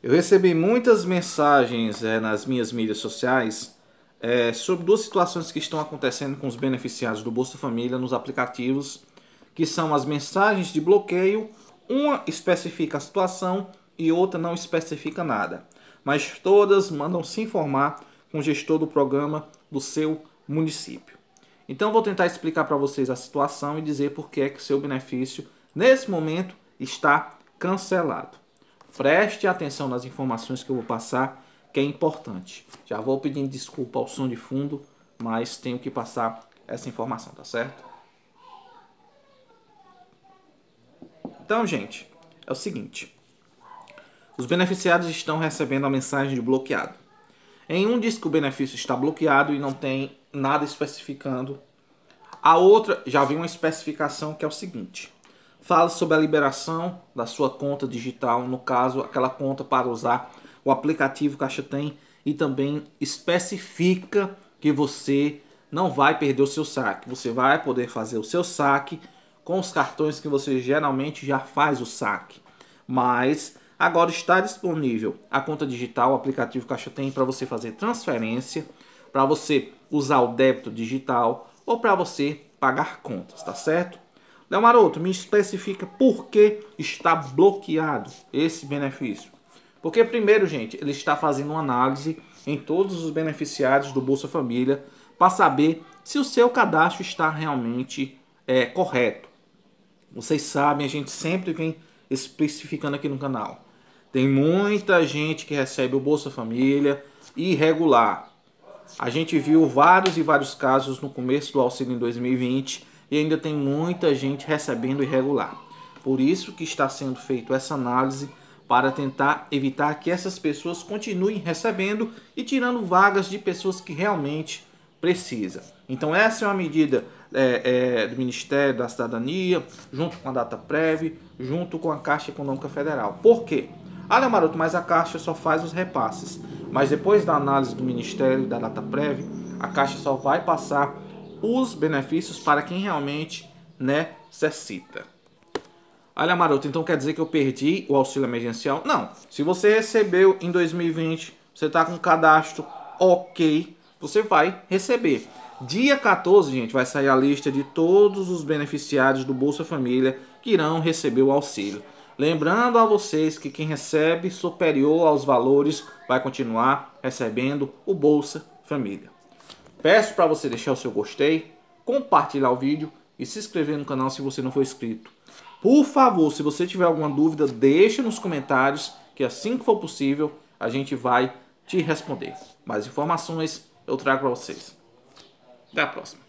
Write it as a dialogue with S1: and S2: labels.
S1: Eu recebi muitas mensagens é, nas minhas mídias sociais é, sobre duas situações que estão acontecendo com os beneficiários do Bolsa Família nos aplicativos, que são as mensagens de bloqueio. Uma especifica a situação e outra não especifica nada, mas todas mandam se informar com o gestor do programa do seu município. Então vou tentar explicar para vocês a situação e dizer por que é que seu benefício nesse momento está cancelado. Preste atenção nas informações que eu vou passar, que é importante. Já vou pedindo desculpa ao som de fundo, mas tenho que passar essa informação, tá certo? Então, gente, é o seguinte. Os beneficiários estão recebendo a mensagem de bloqueado. Em um diz que o benefício está bloqueado e não tem nada especificando. A outra já vem uma especificação que é o seguinte: fala sobre a liberação da sua conta digital, no caso, aquela conta para usar o aplicativo Caixa Tem e também especifica que você não vai perder o seu saque. Você vai poder fazer o seu saque com os cartões que você geralmente já faz o saque. Mas agora está disponível a conta digital, o aplicativo Caixa Tem para você fazer transferência, para você usar o débito digital ou para você pagar contas, tá certo? Léo Maroto, me especifica por que está bloqueado esse benefício. Porque primeiro, gente, ele está fazendo uma análise em todos os beneficiários do Bolsa Família para saber se o seu cadastro está realmente é, correto. Vocês sabem, a gente sempre vem especificando aqui no canal. Tem muita gente que recebe o Bolsa Família irregular. A gente viu vários e vários casos no começo do auxílio em 2020 e ainda tem muita gente recebendo irregular. Por isso que está sendo feita essa análise para tentar evitar que essas pessoas continuem recebendo e tirando vagas de pessoas que realmente precisam. Então essa é uma medida é, é, do Ministério da Cidadania, junto com a Data Prev, junto com a Caixa Econômica Federal. Por quê? Ah, Maroto, mas a Caixa só faz os repasses. Mas depois da análise do Ministério da Data Prev, a Caixa só vai passar os benefícios para quem realmente necessita. Olha, Maroto, então quer dizer que eu perdi o auxílio emergencial? Não. Se você recebeu em 2020, você está com cadastro ok, você vai receber. Dia 14, gente, vai sair a lista de todos os beneficiários do Bolsa Família que irão receber o auxílio. Lembrando a vocês que quem recebe superior aos valores vai continuar recebendo o Bolsa Família. Peço para você deixar o seu gostei, compartilhar o vídeo e se inscrever no canal se você não for inscrito. Por favor, se você tiver alguma dúvida, deixe nos comentários que assim que for possível a gente vai te responder. Mais informações eu trago para vocês. Até a próxima.